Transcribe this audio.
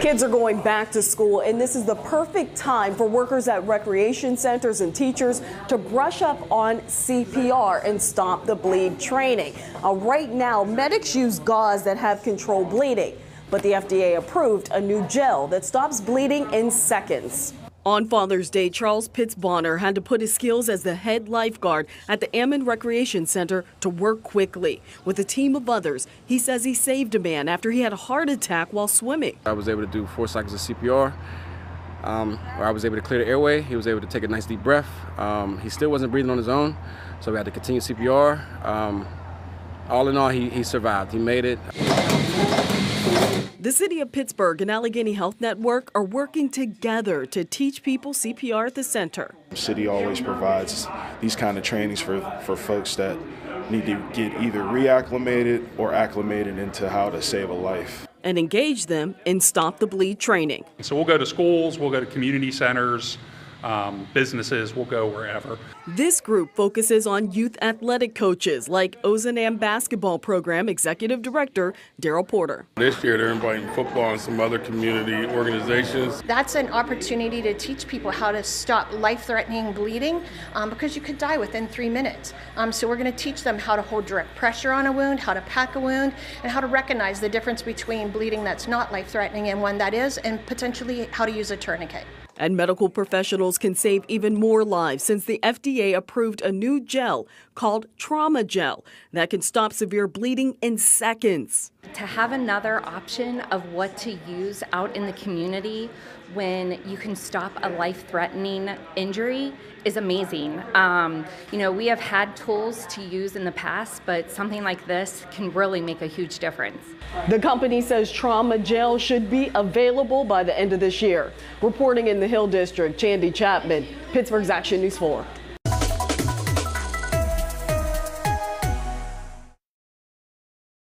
Kids are going back to school, and this is the perfect time for workers at recreation centers and teachers to brush up on CPR and stop the bleed training. Uh, right now, medics use gauze that have controlled bleeding, but the FDA approved a new gel that stops bleeding in seconds. On Father's Day, Charles Pitts Bonner had to put his skills as the head lifeguard at the Ammon Recreation Center to work quickly. With a team of others, he says he saved a man after he had a heart attack while swimming. I was able to do four cycles of CPR. Um, I was able to clear the airway. He was able to take a nice deep breath. Um, he still wasn't breathing on his own, so we had to continue CPR. Um, all in all, he, he survived. He made it. The city of Pittsburgh and Allegheny Health Network are working together to teach people CPR at the center. The city always provides these kind of trainings for, for folks that need to get either reacclimated or acclimated into how to save a life. And engage them in Stop the Bleed training. So we'll go to schools, we'll go to community centers, um, businesses, we'll go wherever. This group focuses on youth athletic coaches like Ozanam basketball program executive director Daryl Porter. This year they're inviting football and some other community organizations. That's an opportunity to teach people how to stop life-threatening bleeding um, because you could die within three minutes. Um, so we're going to teach them how to hold direct pressure on a wound, how to pack a wound, and how to recognize the difference between bleeding that's not life-threatening and one that is, and potentially how to use a tourniquet. And medical professionals can save even more lives since the FDA approved a new gel called Trauma Gel that can stop severe bleeding in seconds. To have another option of what to use out in the community when you can stop a life threatening injury is amazing. Um, you know, we have had tools to use in the past, but something like this can really make a huge difference. The company says trauma gel should be available by the end of this year. Reporting in the Hill District, Chandy Chapman, Pittsburgh's Action News 4.